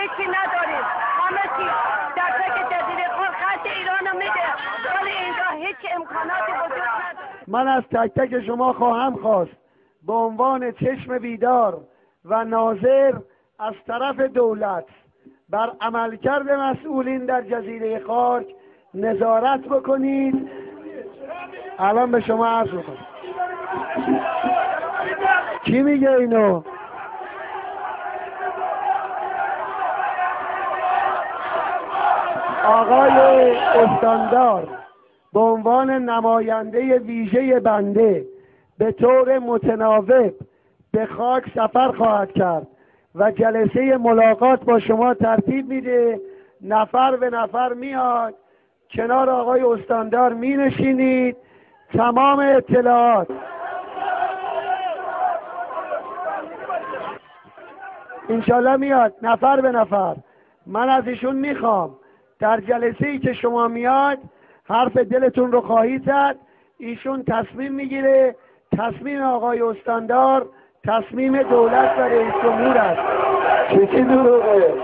هیچی نداریم. همه چی در تک جزیره خود خط ایران میده. ولی اینجا هیچ امکاناتی وجود نداره. من از تک تک شما خواهم خواست. به عنوان چشم بیدار و ناظر از طرف دولت بر عملکرد مسئولین در جزیره خاک نظارت بکنید. الان به شما عرض می‌کنم. کی میگه اینو؟ آقای استاندار به عنوان نماینده ویژه بنده به طور متناوب به خاک سفر خواهد کرد و جلسه ملاقات با شما ترتیب میده. نفر به نفر میاد. کنار آقای استاندار می نشینید تمام اطلاعات. انشالله میاد. نفر به نفر. من از ایشون می‌خوام. در جلسه ای که شما میاد حرف دلتون رو خواهید زد ایشون تصمیم می‌گیره. تصمیم آقای استاندار تصمیم دولت و رئیس جمهور است. چه چی دروغه؟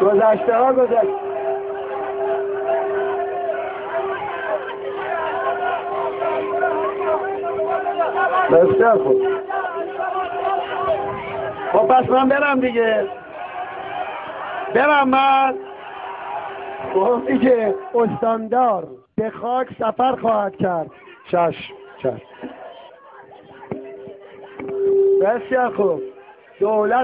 گذشته ها گذشت. بسیار خوب. خب پس من برم دیگه. برم من گفتی که استاندار به خاک سفر خواهد کرد. چشم چشم. بسیار خوب. دولت